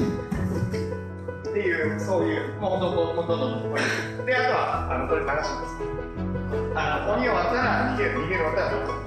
っていうそういうもう本当のとこにであとはあのそれ流しますあの鬼を割ったら逃げる逃げる割ったら逃げる。